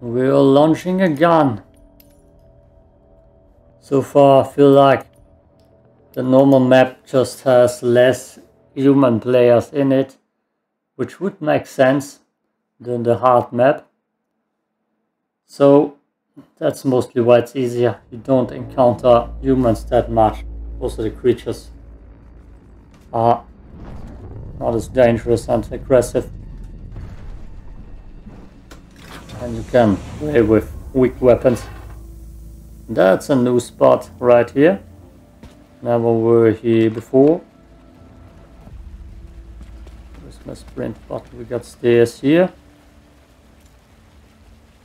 We're launching a gun. So far I feel like the normal map just has less human players in it, which would make sense than the hard map. So that's mostly why it's easier. You don't encounter humans that much. Also the creatures are not as dangerous and aggressive. And you can play with weak weapons. That's a new spot right here. Never were here before. Where's my sprint button? We got stairs here.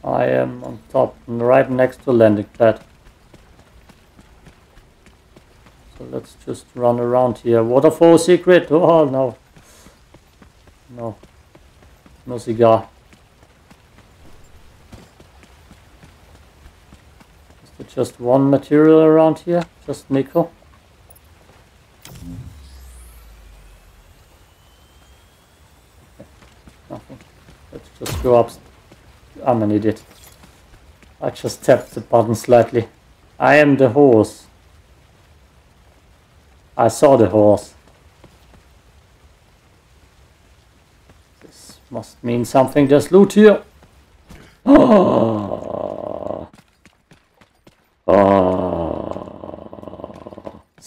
I am on top, right next to landing pad. So let's just run around here. Waterfall secret! Oh no. No. No cigar. Is there just one material around here? Just nickel? Let's just go up. I'm an idiot. I just tapped the button slightly. I am the horse. I saw the horse. This must mean something. There's loot here. Oh.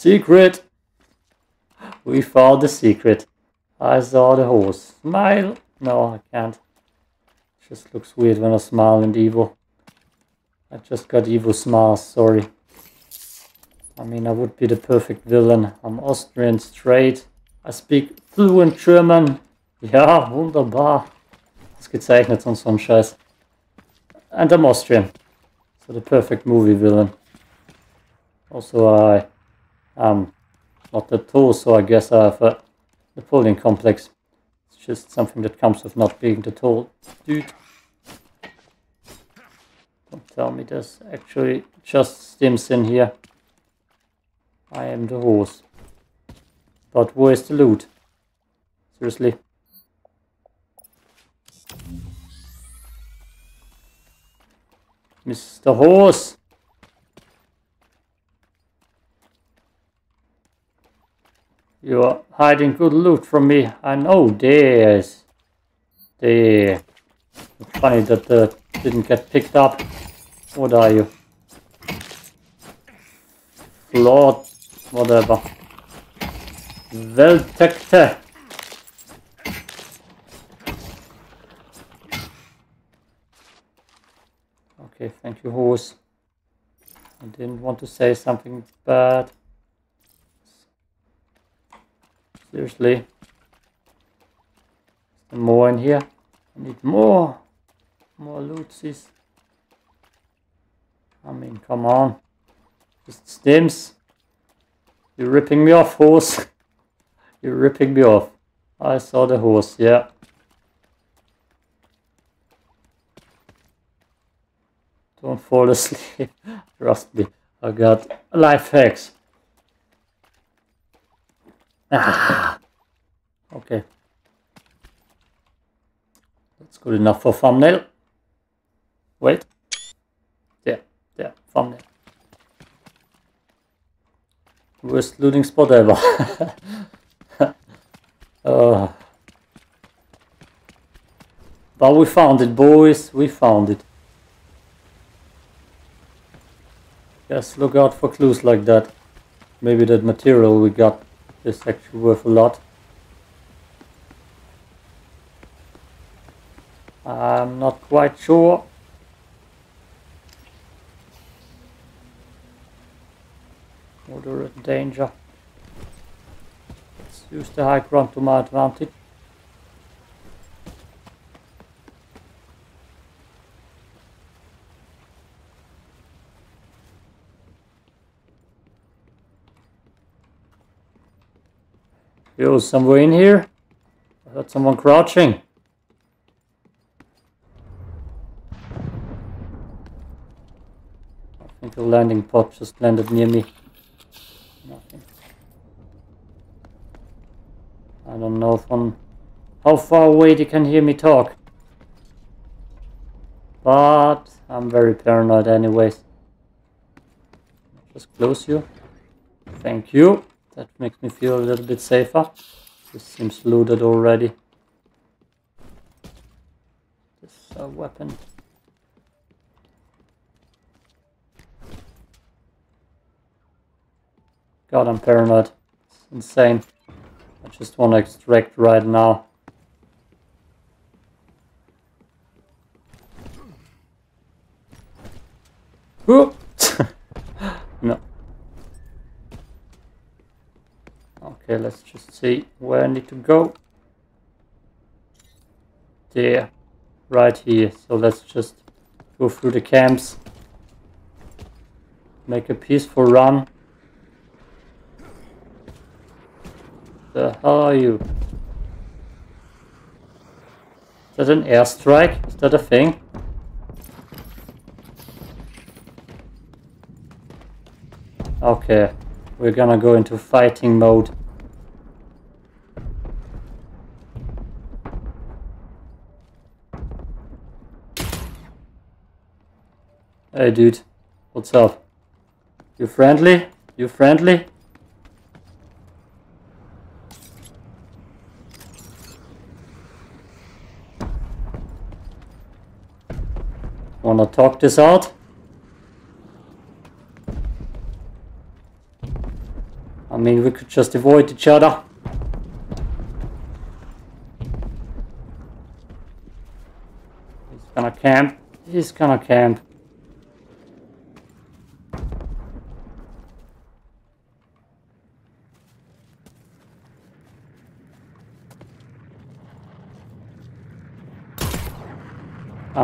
Secret. We found the secret. I saw the horse. Smile. No, I can't. Just looks weird when I smile and evil. I just got evil smiles, sorry. I mean, I would be the perfect villain. I'm Austrian straight. I speak fluent German. Ja, wunderbar. Ausgezeichnet und so ein Scheiß. And I'm Austrian. So the perfect movie villain. Also, I Um, am not the so I guess have a Napoleon complex. It's just something that comes with not being the tall dude. Don't tell me there's actually just stims in here. I am the horse. But where's the loot? Seriously? Mr. Horse! You're hiding good loot from me. I know there's... There. Funny that uh, didn't get picked up. What are you? Lord whatever. Weltekte. Okay, thank you, horse. I didn't want to say something bad. Seriously. more in here? I need more. More lootsies. I mean, come on. Just stims. You're ripping me off, horse. You're ripping me off. I saw the horse, yeah. Don't fall asleep. Trust me. I got a life hacks. Ah. Okay. That's good enough for thumbnail. Wait. There, there, thumbnail. Worst looting spot ever. uh, but we found it, boys. We found it. Just look out for clues like that. Maybe that material we got is actually worth a lot. I'm not quite sure. Moderate danger. Let's use the high ground to my advantage. Yo, somewhere in here? I heard someone crouching. I think the landing pod just landed near me. Nothing. I don't know from how far away they can hear me talk. But I'm very paranoid anyways. Just close you. Thank you. That makes me feel a little bit safer. This seems loaded already. This a weapon. God, I'm paranoid. It's insane. I just want to extract right now. Whoop! no. Okay, let's just see where I need to go. There. Right here. So let's just go through the camps. Make a peaceful run. The hell are you? Is that an airstrike? Is that a thing? Okay, we're gonna go into fighting mode. Hey dude, what's up? You friendly? You friendly? Wanna talk this out? I mean, we could just avoid each other. He's gonna camp. He's gonna camp.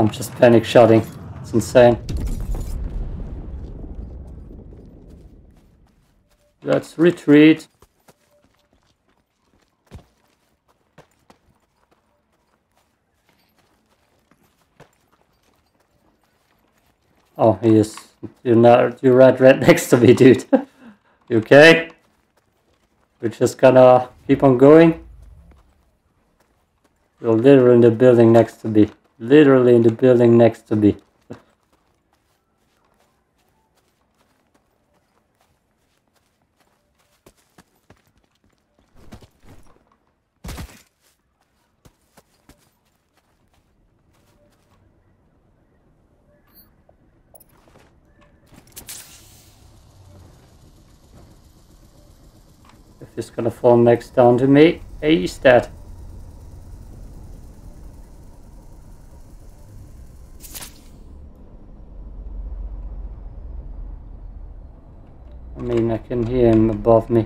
I'm just panic shotting. It's insane. Let's retreat. Oh, he is. You're not. You're right, right next to me, dude. you okay? We're just gonna keep on going. You're literally in the building next to me. Literally in the building next to me. If he's gonna fall next down to me, he's dead. I mean, I can hear him above me.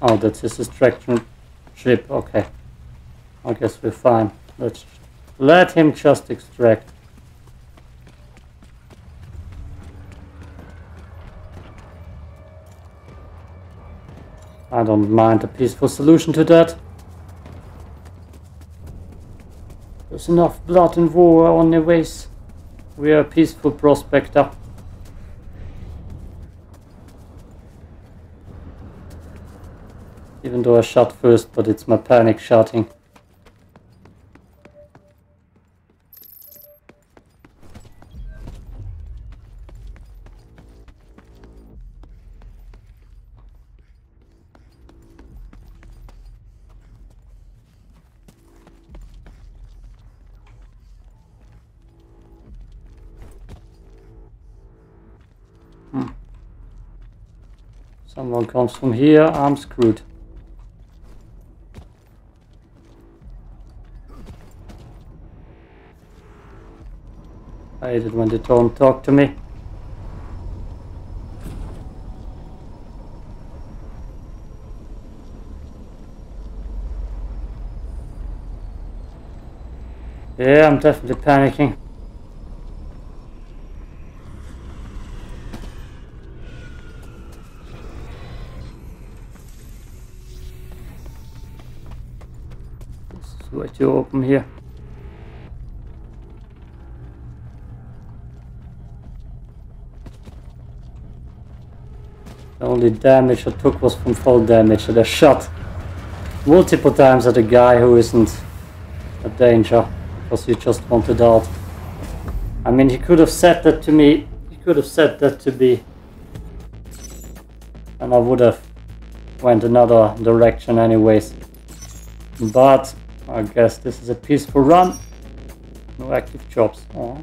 Oh, that's his distraction ship, okay. I guess we're fine. Let's let him just extract. I don't mind a peaceful solution to that. There's enough blood and war on the ways. We are a peaceful prospector. Even though I shot first, but it's my panic shotting. Comes from here, I'm screwed. I hate it when they don't talk to me. Yeah, I'm definitely panicking. Open here. The only damage I took was from fall damage and I shot multiple times at a guy who isn't a danger because he just wanted out. I mean, he could have said that to me. He could have said that to me. And I would have went another direction anyways. But I guess this is a peaceful run. No active jobs. Oh.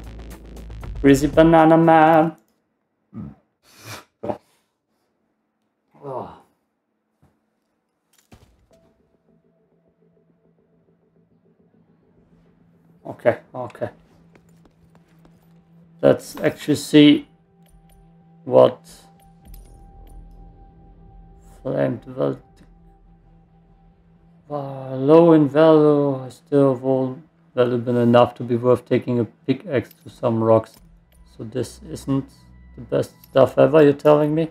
Crazy banana man. Oh. Okay, okay. Let's actually see what flamed well uh, low in value, still have all valuable enough to be worth taking a pickaxe to some rocks. So this isn't the best stuff ever, you're telling me?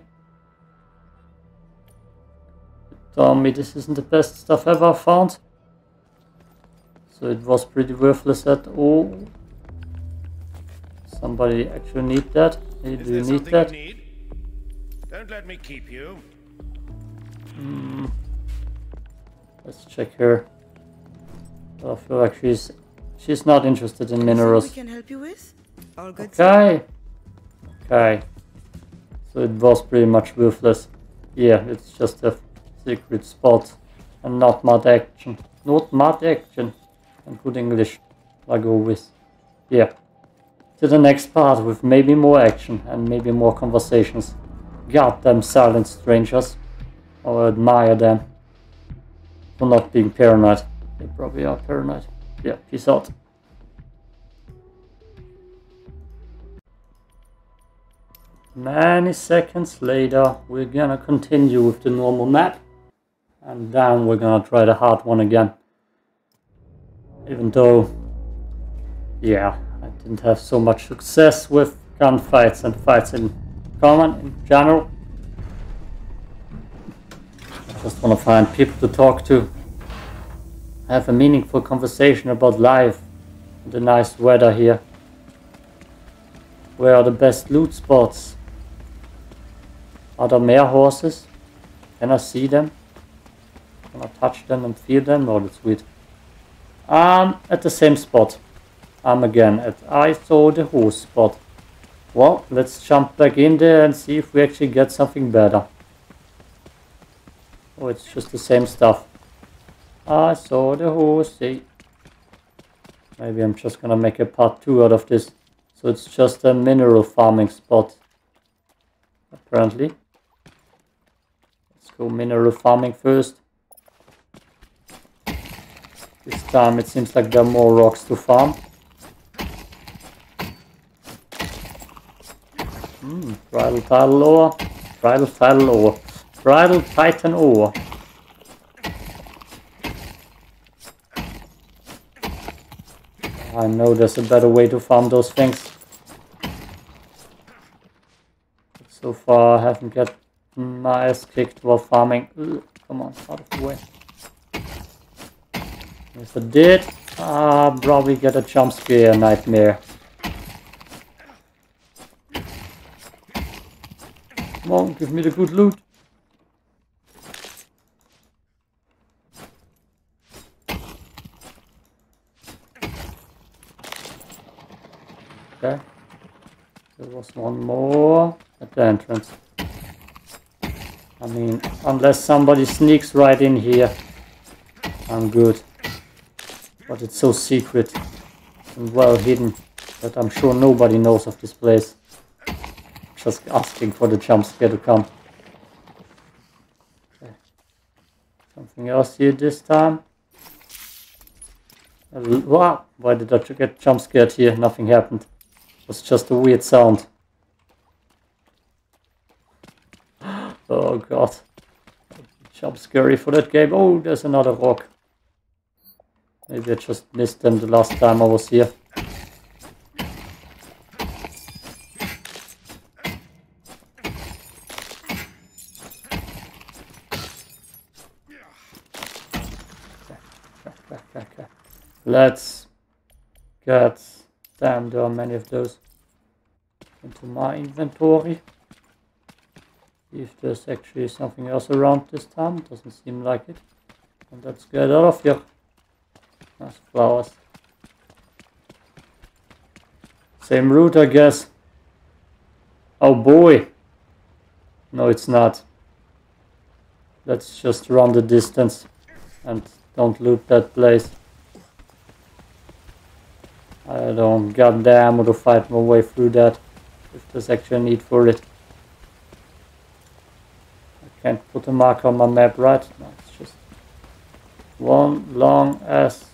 Me this isn't the best stuff ever found? So it was pretty worthless at all. Somebody actually need that? Hey, do you need that? You need? Don't let me keep you. Hmm. Let's check her. Oh, I feel like she's she's not interested in minerals. We can help you with? All good. Okay. Okay. So it was pretty much worthless. Yeah, it's just a secret spot and not mud action. Not mud action. And good English, like always. Yeah. To the next part with maybe more action and maybe more conversations. Goddamn silent strangers. I admire them for not being paranoid. They probably are paranoid. Yeah, peace out. Many seconds later, we're gonna continue with the normal map. And then we're gonna try the hard one again. Even though, yeah, I didn't have so much success with gunfights and fights in common in general. Just want to find people to talk to. Have a meaningful conversation about life. The nice weather here. Where are the best loot spots? Are there mare horses? Can I see them? Can I touch them and feel them? Oh, that's weird. Um, at the same spot. I'm again at I saw the horse spot. Well, let's jump back in there and see if we actually get something better. Oh, it's just the same stuff. I saw the horsey. Maybe I'm just gonna make a part 2 out of this. So it's just a mineral farming spot. Apparently. Let's go mineral farming first. This time it seems like there are more rocks to farm. Hmm, bridal tile ore. Bridal tile ore. Bridal Titan ore. I know there's a better way to farm those things. So far I haven't got my ass kicked while farming. Ugh, come on, out of the way. If I did, I'll probably get a jump scare nightmare. Come on, give me the good loot. Okay. There was one more at the entrance. I mean, unless somebody sneaks right in here, I'm good. But it's so secret and well hidden that I'm sure nobody knows of this place. Just asking for the jump scare to come. Okay. Something else here this time. Wow, why did I get jump scared here? Nothing happened was just a weird sound. Oh god. Jump scary for that game. Oh, there's another rock. Maybe I just missed them the last time I was here. Let's get Damn, there are many of those into my inventory. If there's actually something else around this time. Doesn't seem like it. And let's get out of here. Nice flowers. Same route, I guess. Oh boy. No, it's not. Let's just run the distance and don't loot that place. I don't goddamn to fight my way through that if there's actually a need for it. I can't put a mark on my map right now. It's just one long ass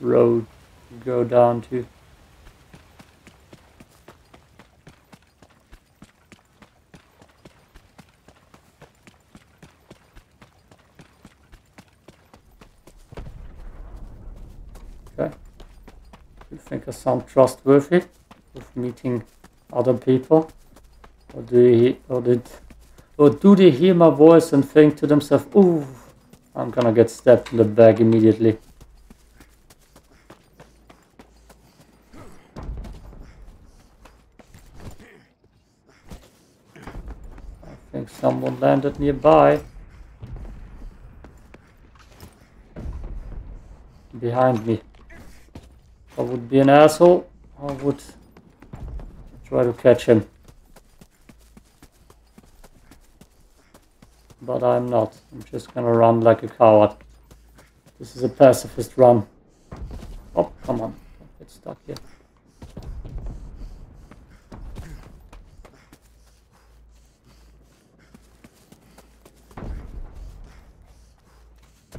road to go down to. Okay. You think I sound trustworthy with meeting other people? Or do you, or did or do they hear my voice and think to themselves, ooh, I'm gonna get stabbed in the back immediately? I think someone landed nearby. Behind me. I would be an asshole, I would try to catch him. But I'm not. I'm just gonna run like a coward. This is a pacifist run. Oh, come on. Don't get stuck here.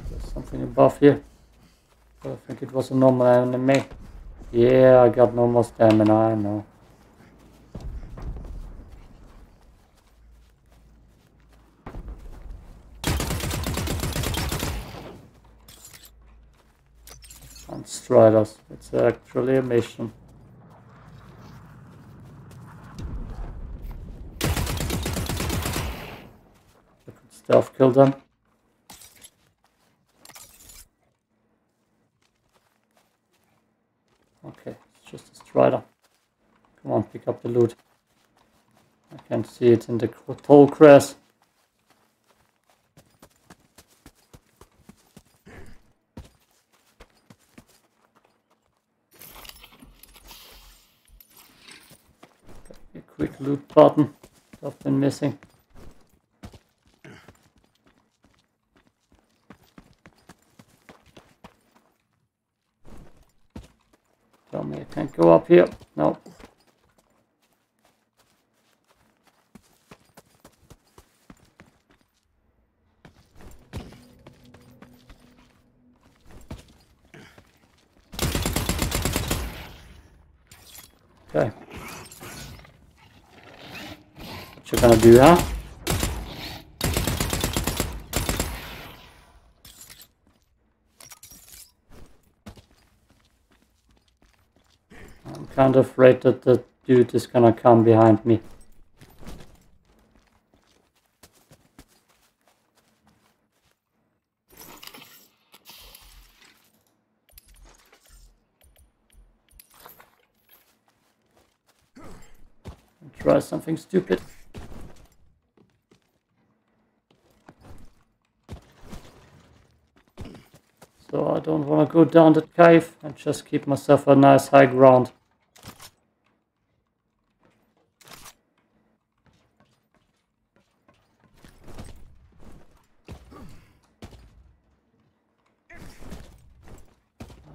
There's something above here. I think it was a normal enemy. Yeah, I got no more stamina, I know. And Striders, it's actually a mission. I could stealth kill them. Okay, it's strider. Come on, pick up the loot. I can't see it in the tall grass. A quick loot button. Been missing. Tell me I can't go up here. No. Okay. What you gonna do, huh? I'm kind of afraid that the dude is gonna come behind me. Try something stupid. So I don't want to go down that cave and just keep myself a nice high ground.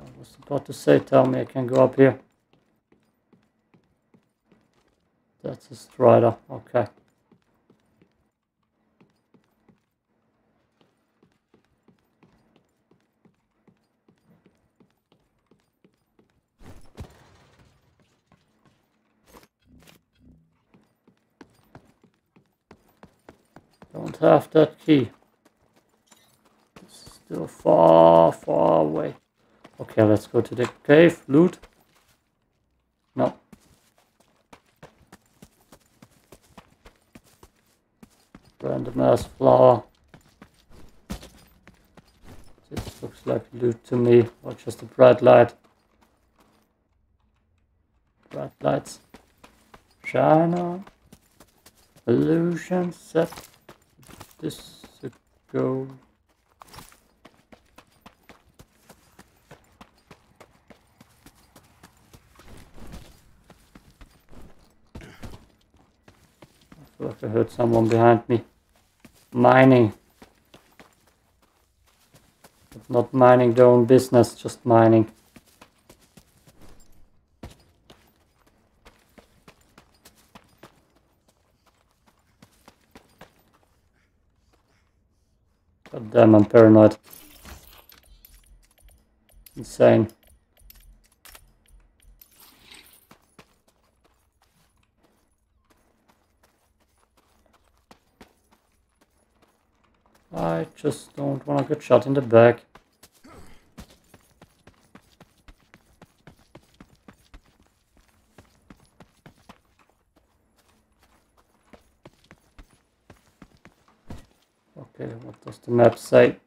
I was about to say, tell me I can go up here. That's a strider, okay. Don't have that key. It's still far, far away. Okay, let's go to the cave. Loot. No. Random ass flower. This looks like loot to me, or just a bright light. Bright lights. Shine on. Illusion set this to like I heard someone behind me. Mining. But not mining their own business, just mining. God damn, I'm paranoid. Insane. I just don't want to get shot in the back. Okay, what does the map say?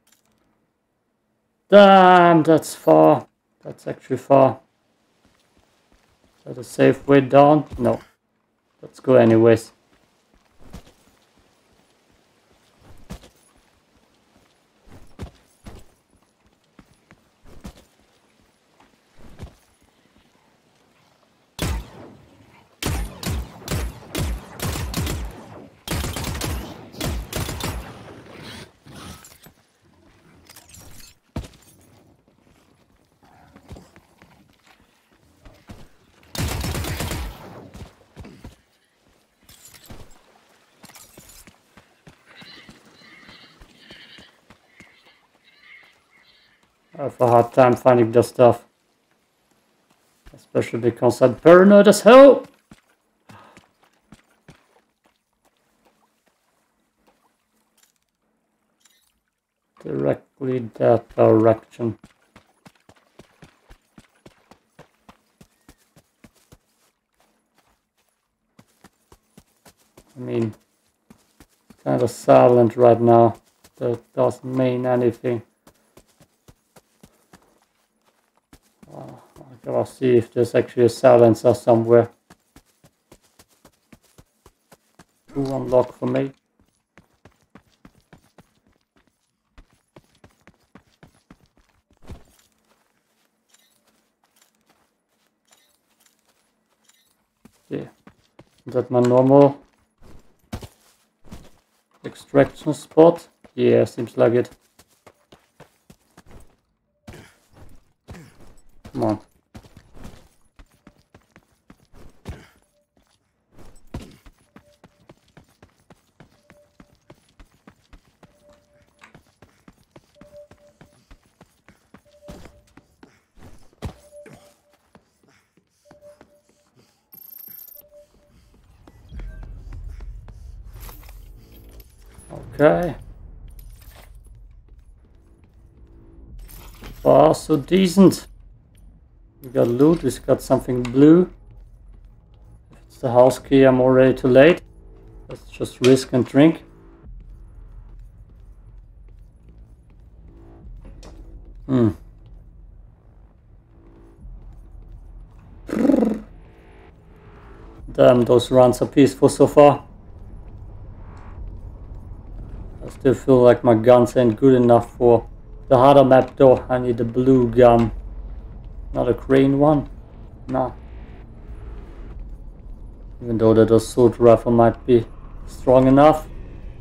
Damn, that's far. That's actually far. Is that a safe way down? No. Let's go anyways. A hard time finding the stuff. Especially because I'm paranoid as hell. Directly that direction. I mean, kind of silent right now. That doesn't mean anything. I gotta see if there's actually a silencer somewhere. To unlock for me. Yeah. Is that my normal extraction spot? Yeah, seems like it. Come on. Okay. Far so decent. We got loot, we got something blue. If it's the house key, I'm already too late. Let's just risk and drink. Hmm. Damn, those runs are peaceful so far. I still feel like my guns ain't good enough for the harder map though. I need a blue gun. Not a green one? No. Even though that assault rifle might be strong enough,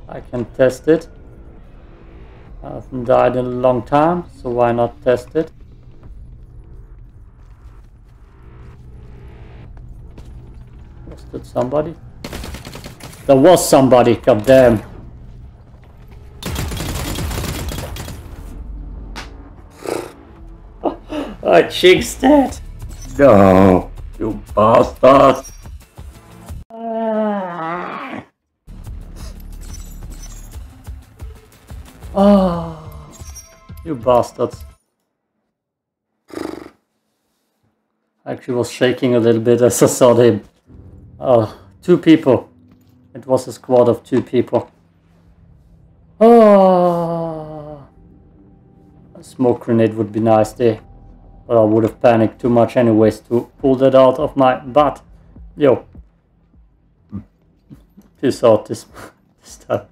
I can test it. I haven't died in a long time, so why not test it? Was that somebody? There was somebody, god damn. Oh, chick's dead. No, you bastard. Ah. Oh, you bastards. I actually was shaking a little bit as I saw him. Oh, two people. It was a squad of two people. Oh, a smoke grenade would be nice there. But I would have panicked too much anyways to pull that out of my butt. Yo. Peace out this, this time.